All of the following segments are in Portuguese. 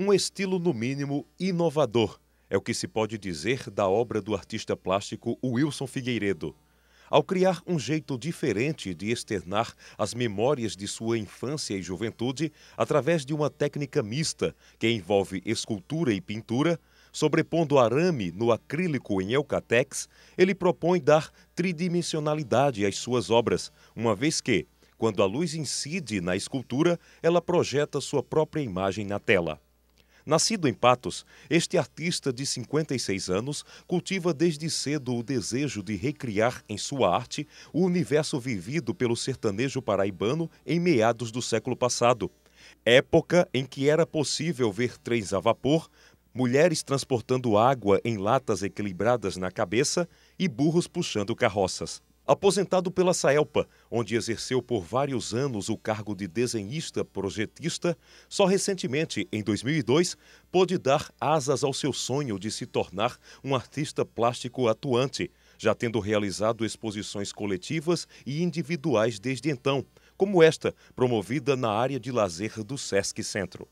Um estilo, no mínimo, inovador é o que se pode dizer da obra do artista plástico Wilson Figueiredo. Ao criar um jeito diferente de externar as memórias de sua infância e juventude através de uma técnica mista que envolve escultura e pintura, sobrepondo arame no acrílico em eucatex, ele propõe dar tridimensionalidade às suas obras, uma vez que, quando a luz incide na escultura, ela projeta sua própria imagem na tela. Nascido em Patos, este artista de 56 anos cultiva desde cedo o desejo de recriar em sua arte o universo vivido pelo sertanejo paraibano em meados do século passado, época em que era possível ver trens a vapor, mulheres transportando água em latas equilibradas na cabeça e burros puxando carroças. Aposentado pela Saelpa, onde exerceu por vários anos o cargo de desenhista projetista, só recentemente, em 2002, pôde dar asas ao seu sonho de se tornar um artista plástico atuante, já tendo realizado exposições coletivas e individuais desde então, como esta, promovida na área de lazer do Sesc Centro.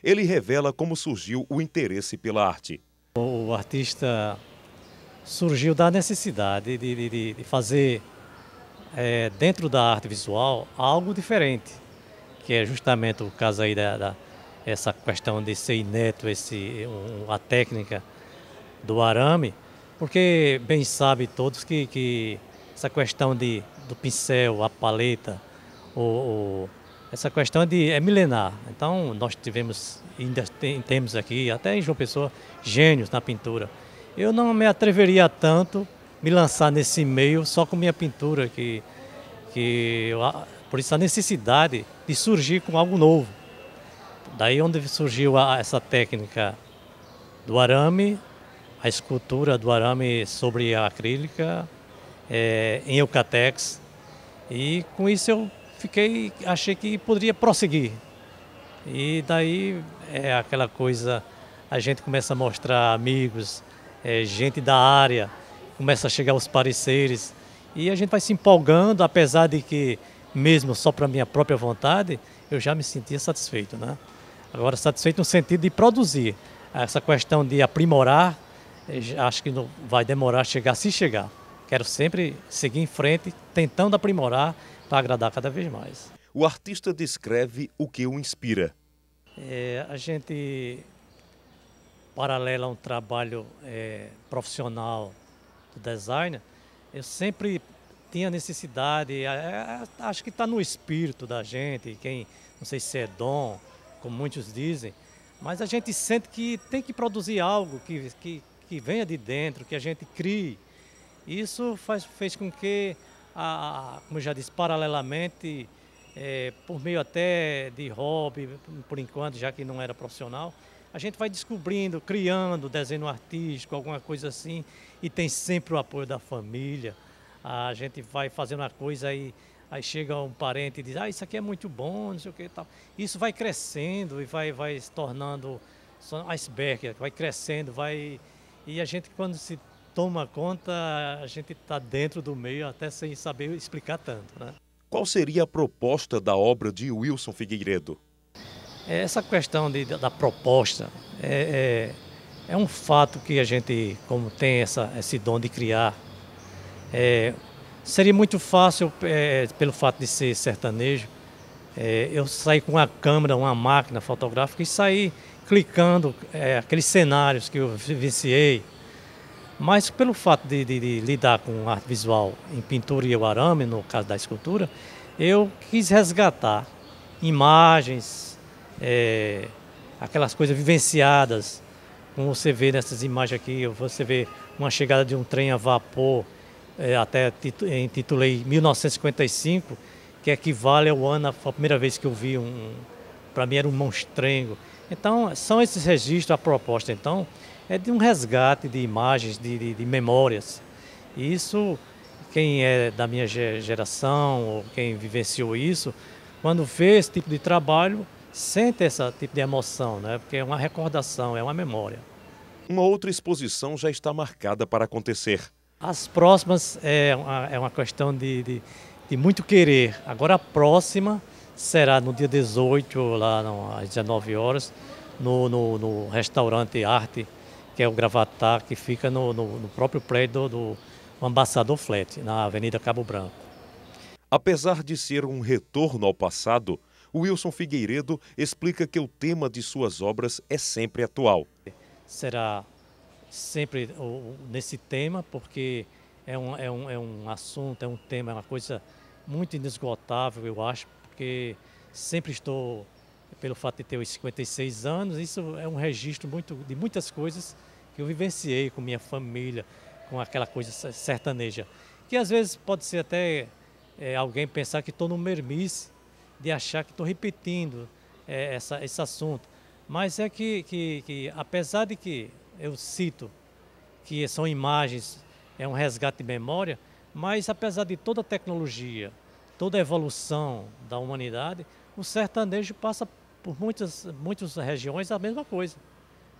Ele revela como surgiu o interesse pela arte. O artista surgiu da necessidade de, de, de fazer é, dentro da arte visual algo diferente, que é justamente o caso aí da, da essa questão de ser inédito, esse, um, a técnica do arame, porque bem sabe todos que, que essa questão de, do pincel, a paleta, o, o, essa questão de, é milenar. Então nós tivemos, ainda tem, temos aqui, até em João Pessoa, gênios na pintura eu não me atreveria tanto me lançar nesse meio só com minha pintura, que, que por isso a necessidade de surgir com algo novo. Daí onde surgiu a, essa técnica do arame, a escultura do arame sobre a acrílica, é, em eucatex. E com isso eu fiquei, achei que poderia prosseguir. E daí é aquela coisa, a gente começa a mostrar amigos, é, gente da área, começa a chegar os pareceres e a gente vai se empolgando, apesar de que, mesmo só para minha própria vontade, eu já me sentia satisfeito. Né? Agora, satisfeito no sentido de produzir. Essa questão de aprimorar, eh, acho que não vai demorar a chegar, se chegar. Quero sempre seguir em frente, tentando aprimorar para agradar cada vez mais. O artista descreve o que o inspira. É, a gente paralelo a um trabalho é, profissional do designer, eu sempre tinha necessidade, é, é acho que está no espírito da gente, quem não sei se é dom, como muitos dizem, mas a gente sente que tem que produzir algo que, que, que venha de dentro, que a gente crie. Isso faz, fez com que, a, como eu já disse, paralelamente, é, por meio até de hobby, por enquanto, já que não era profissional, a gente vai descobrindo, criando desenho artístico, alguma coisa assim, e tem sempre o apoio da família. A gente vai fazendo uma coisa aí, aí chega um parente e diz, ah, isso aqui é muito bom, não sei o que e tal. Isso vai crescendo e vai, vai se tornando iceberg, vai crescendo, vai. E a gente quando se toma conta, a gente está dentro do meio até sem saber explicar tanto. Né? Qual seria a proposta da obra de Wilson Figueiredo? É, essa questão de, da proposta é, é, é, um fato que a gente, como tem essa, esse dom de criar, é, seria muito fácil, é, pelo fato de ser sertanejo, é, eu sair com uma câmera, uma máquina fotográfica e sair clicando aqueles cenários que eu vivenciei. Mas pelo fato de, de, de, lidar com arte visual em pintura e o arame, no caso da escultura, eu quis resgatar imagens, é, aquelas coisas vivenciadas, como você vê nessas imagens aqui, você vê uma chegada de um trem a vapor, é, até intitulei 1955, que equivale ao ano, foi a primeira vez que eu vi um, para mim era um monstrengo. Então, são esses registros, a proposta, então, é de um resgate de imagens, de, de, de memórias. E isso, quem é da minha geração, ou quem vivenciou isso, quando vê esse tipo de trabalho, sente esse tipo de emoção, né? porque é uma recordação, é uma memória. Uma outra exposição já está marcada para acontecer. As próximas é uma, é uma questão de, de, de muito querer. Agora a próxima será no dia 18, lá às 19 horas, no, no, no restaurante Arte, que é o Gravatar, que fica no, no, no próprio prédio do, do Ambassador Flat, na Avenida Cabo Branco. Apesar de ser um retorno ao passado, Wilson Figueiredo explica que o tema de suas obras é sempre atual. Será sempre nesse tema, porque é um, é, um, é um assunto, é um tema, é uma coisa muito inesgotável, eu acho, porque sempre estou, pelo fato de ter os 56 anos, isso é um registro muito, de muitas coisas que eu vivenciei com minha família, com aquela coisa sertaneja. Que às vezes pode ser até é, alguém pensar que estou no mermice, de achar que estou repetindo é, essa, esse assunto. Mas é que, que, que, apesar de que eu cito que são imagens, é um resgate de memória, mas apesar de toda a tecnologia, toda a evolução da humanidade, o sertanejo passa por muitas, muitas regiões a mesma coisa.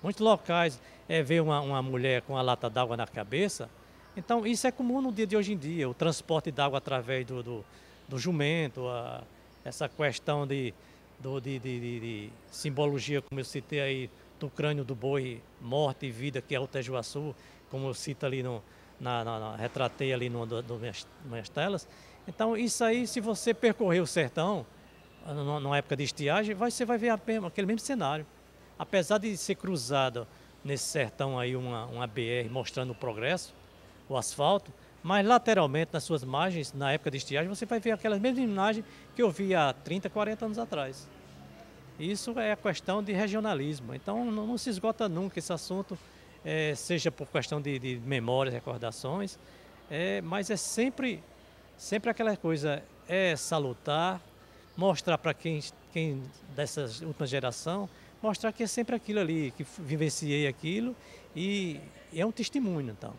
Muitos locais é ver uma, uma mulher com a lata d'água na cabeça. Então, isso é comum no dia de hoje em dia, o transporte d'água através do, do, do jumento, a, essa questão de, do, de, de, de, de, simbologia, como eu citei aí, do crânio do boi, morte e vida, que é o Tejuaçu, como eu cito ali no, na, na, na retratei ali do, do minhas, minhas telas. Então, isso aí, se você percorrer o sertão, numa época de estiagem, você vai ver aquele mesmo cenário. Apesar de ser cruzado nesse sertão aí uma, uma BR mostrando o progresso, o asfalto, mas lateralmente, nas suas margens, na época de estiagem, você vai ver aquelas mesmas imagens que eu vi há 30, 40 anos atrás. Isso é a questão de regionalismo. Então não, não se esgota nunca esse assunto, é, seja por questão de, de memórias, recordações, é, mas é sempre, sempre aquela coisa, é salutar, mostrar para quem, quem dessa última geração, mostrar que é sempre aquilo ali, que vivenciei aquilo e é um testemunho então.